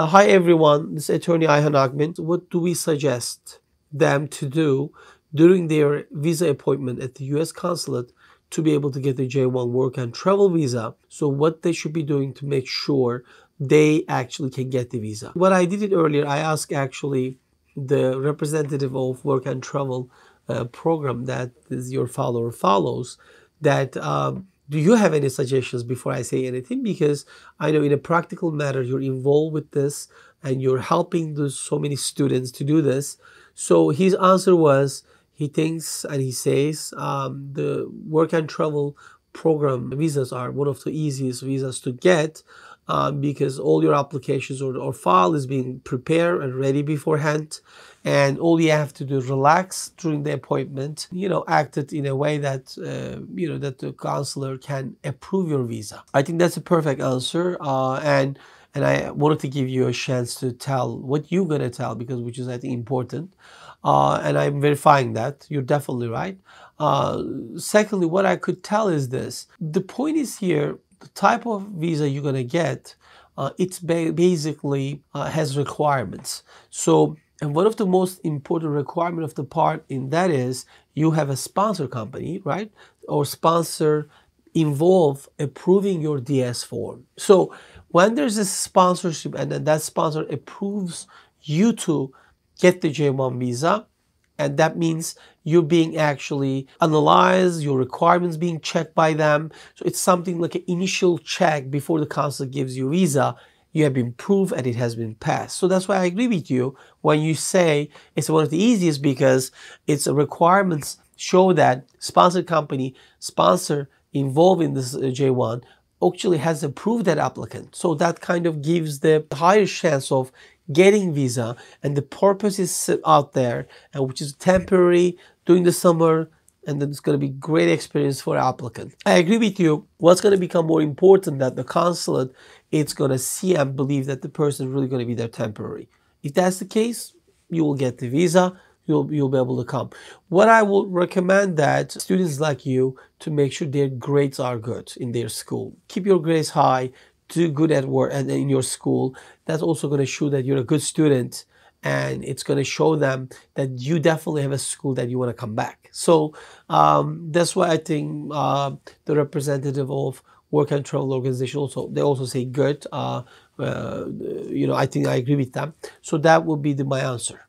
Uh, hi everyone, this is attorney Ayhan Ogmen. What do we suggest them to do during their visa appointment at the US consulate to be able to get the J1 work and travel visa? So what they should be doing to make sure they actually can get the visa. What I did it earlier, I asked actually the representative of work and travel uh, program that is your follower follows that um, do you have any suggestions before I say anything? Because I know in a practical matter, you're involved with this and you're helping those, so many students to do this. So his answer was, he thinks and he says um, the work and travel program visas are one of the easiest visas to get um, because all your applications or, or file is being prepared and ready beforehand. And all you have to do is relax during the appointment you know act it in a way that uh, you know that the counselor can approve your visa. I think that's a perfect answer. Uh, and and i wanted to give you a chance to tell what you're going to tell because which is i think important. Uh, and i'm verifying that. You're definitely right. Uh, secondly what i could tell is this. The point is here the type of visa you're going to get, uh, it's ba basically uh, has requirements. So, and one of the most important requirement of the part in that is you have a sponsor company, right? Or sponsor involve approving your DS form. So when there's a sponsorship and then that sponsor approves you to get the J1 visa, and that means you're being actually analyzed, your requirements being checked by them. So it's something like an initial check before the consulate gives you visa. You have been proved and it has been passed. So that's why I agree with you when you say it's one of the easiest because its a requirements show that sponsored company, sponsor involved in this uh, J1 actually has approved that applicant. So that kind of gives the higher chance of getting visa and the purpose is out there and which is temporary during the summer and then it's going to be great experience for applicant. I agree with you. What's going to become more important that the consulate it's going to see and believe that the person is really going to be there temporary. If that's the case, you will get the visa. You'll, you'll be able to come. What I will recommend that students like you to make sure their grades are good in their school. Keep your grades high do good at work and in your school, that's also going to show that you're a good student and it's going to show them that you definitely have a school that you want to come back. So um, that's why I think uh, the representative of work and travel organization also they also say good. Uh, uh, you know, I think I agree with them. So that would be the, my answer.